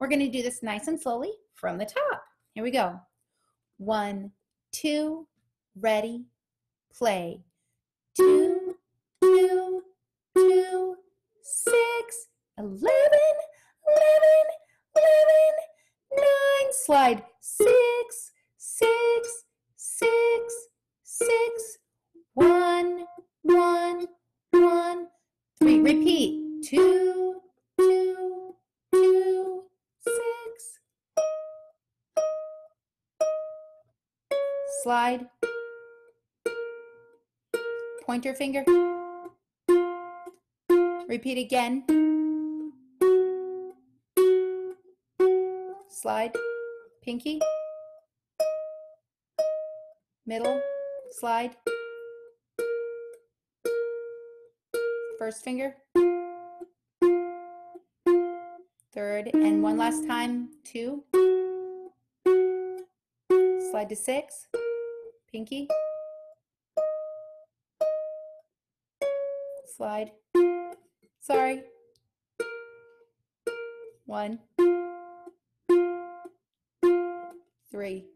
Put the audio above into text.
We're going to do this nice and slowly from the top. Here we go. One, two, ready, play. Two, two, two, six, eleven, eleven, eleven, nine. Slide six, six, six, six, one, one, one, three. Repeat. Slide. Pointer finger. Repeat again. Slide. Pinky. Middle. Slide. First finger. Third. And one last time. Two. Slide to six. Pinky. Slide. Sorry. One. Three.